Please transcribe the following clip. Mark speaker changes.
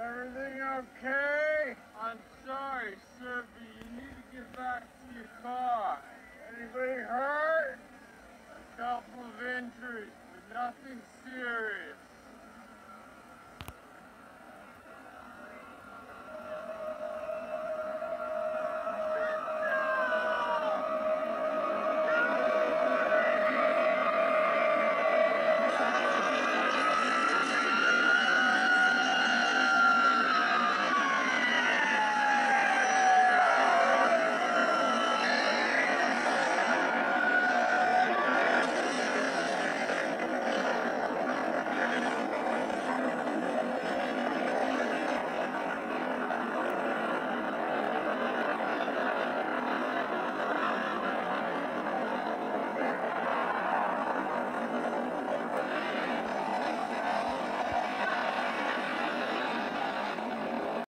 Speaker 1: Everything okay? I'm sorry, sir, but you need to get back to your car. Anybody hurt? A couple of injuries, but nothing serious.